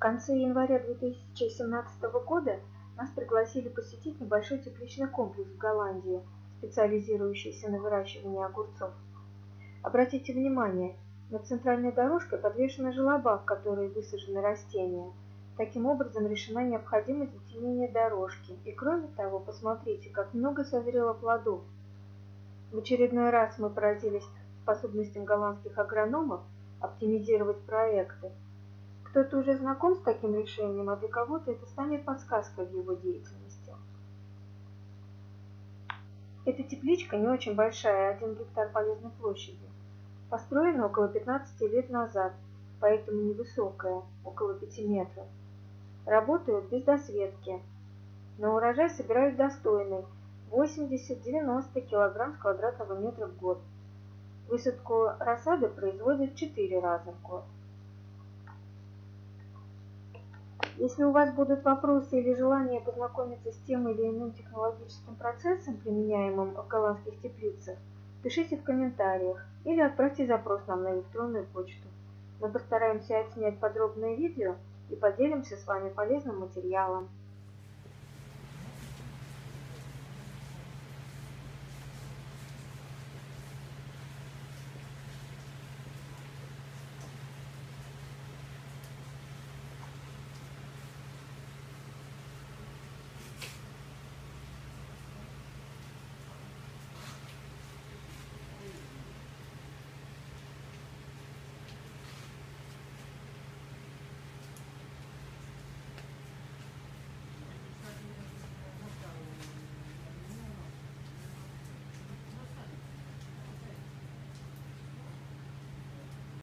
конце января 2017 года нас пригласили посетить небольшой тепличный комплекс в Голландии, специализирующийся на выращивании огурцов. Обратите внимание, над центральной дорожкой подвешена желоба, в которой высажены растения. Таким образом решена необходимость затемнения дорожки. И кроме того, посмотрите, как много созрело плодов. В очередной раз мы поразились способностям голландских агрономов оптимизировать проекты, кто-то уже знаком с таким решением, а для кого-то это станет подсказкой в его деятельности. Эта тепличка не очень большая, один гектар полезной площади. Построена около 15 лет назад, поэтому невысокая, около 5 метров. Работают без досветки. На урожай собирают достойный 80-90 кг с квадратного метра в год. Высадку рассады производят 4 раза в год. Если у вас будут вопросы или желание познакомиться с тем или иным технологическим процессом, применяемым в голландских теплицах, пишите в комментариях или отправьте запрос нам на электронную почту. Мы постараемся отснять подробное видео и поделимся с вами полезным материалом.